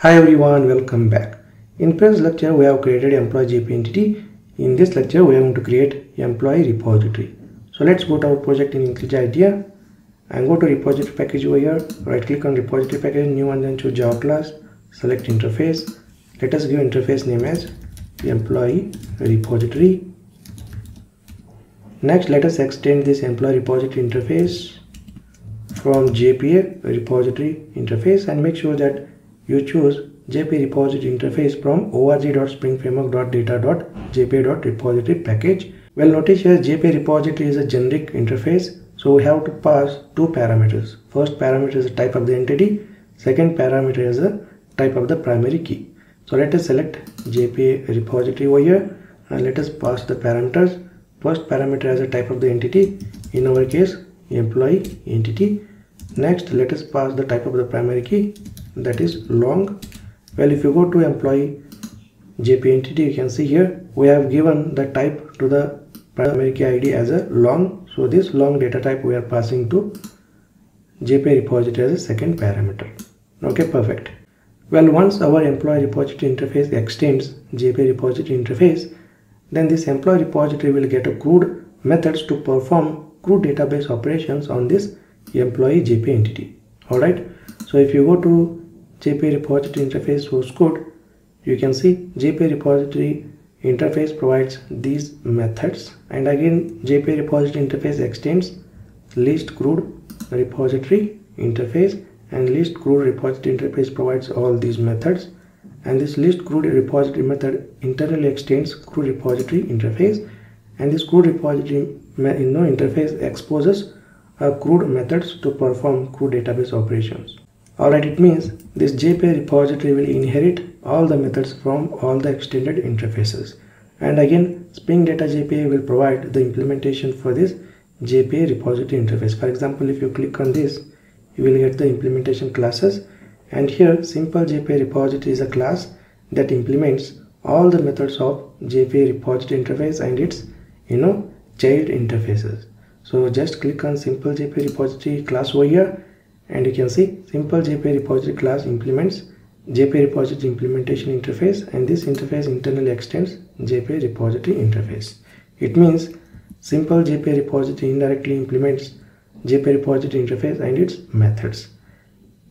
Hi everyone, welcome back. In previous lecture, we have created employee JPA entity. In this lecture, we are going to create employee repository. So let's go to our project in IntelliJ IDEA and go to repository package over here. Right click on repository package, new and then choose Java class. Select interface. Let us give interface name as employee repository. Next, let us extend this employee repository interface from JPA repository interface and make sure that you choose JPA repository interface from org.springframework.data.jpa.repository package. Well, notice here JPA repository is a generic interface. So we have to pass two parameters. First parameter is the type of the entity. Second parameter is the type of the primary key. So let us select JPA repository over here and let us pass the parameters. First parameter as a type of the entity. In our case, employee entity. Next, let us pass the type of the primary key that is long. Well if you go to employee jpa entity you can see here we have given the type to the primary key id as a long. So this long data type we are passing to jpa repository as a second parameter. Okay perfect. Well once our employee repository interface extends jpa repository interface then this employee repository will get a CRUD methods to perform CRUD database operations on this employee jpa entity. All right? So if you go to JPA repository interface source code, you can see JPA repository interface provides these methods. And again JPA repository interface extends list CRUD repository interface. And list CRUD repository interface provides all these methods. And this list CRUD repository method internally extends CRUD repository interface. And this CRUD repository interface exposes uh, a CRUD methods to perform CRUD database operations. Alright, it means this JPA repository will inherit all the methods from all the extended interfaces. And again, Spring Data JPA will provide the implementation for this JPA repository interface. For example, if you click on this, you will get the implementation classes. And here, Simple JPA repository is a class that implements all the methods of JPA repository interface and its, you know, child interfaces. So just click on Simple JPA repository class over here and you can see simple JPA repository class implements JPA repository implementation interface and this interface internally extends JPA repository interface. It means simple JPA repository indirectly implements JPA repository interface and its methods.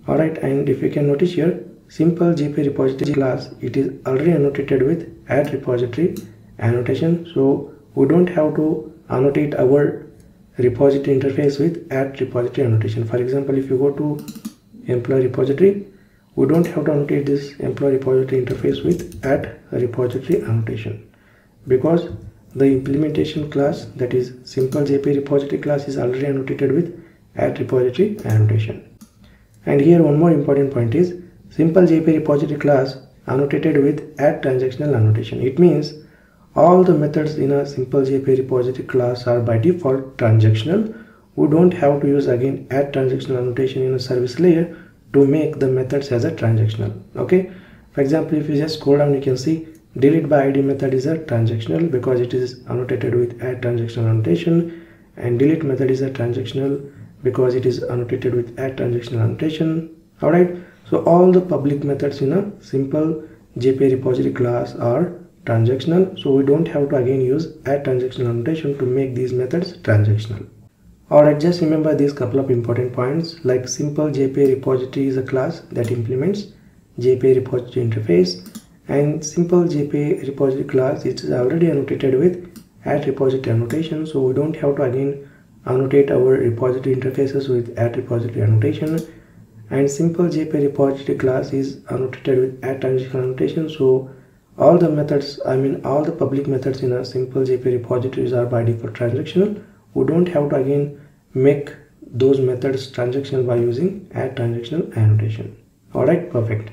Alright and if you can notice here simple JPA repository class it is already annotated with add repository annotation so we don't have to annotate our repository interface with add repository annotation. For example if you go to employee repository we don't have to annotate this employee repository interface with add repository annotation. Because the implementation class that is simple jpa repository class is already annotated with add repository annotation. And here one more important point is simple jpa repository class annotated with add transactional annotation. It means all the methods in a simple JPA repository class are by default transactional. We don't have to use again add transactional annotation in a service layer to make the methods as a transactional. Okay. For example, if you just scroll down, you can see delete by ID method is a transactional because it is annotated with add transactional annotation and delete method is a transactional because it is annotated with add transactional annotation. Alright. So all the public methods in a simple JPA repository class are transactional. So we don't have to again use add transactional annotation to make these methods transactional. Alright just remember these couple of important points like simple JPA repository is a class that implements JPA repository interface and simple JPA repository class is already annotated with add repository annotation. So we don't have to again annotate our repository interfaces with add repository annotation. And simple JPA repository class is annotated with add transactional annotation. So all the methods i mean all the public methods in a simple jpa repositories are by default transactional. We don't have to again make those methods transactional by using add transactional annotation all right perfect.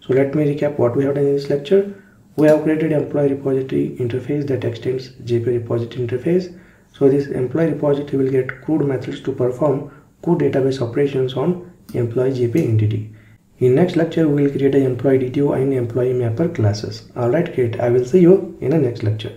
So let me recap what we have done in this lecture. We have created employee repository interface that extends jpa repository interface. So this employee repository will get CRUD methods to perform CRUD database operations on employee jpa entity in next lecture, we will create an employee DTO and employee mapper classes. Alright, great. I will see you in the next lecture.